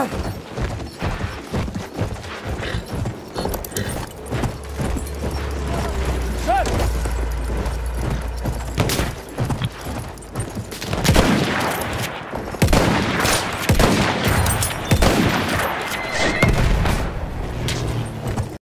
Bye.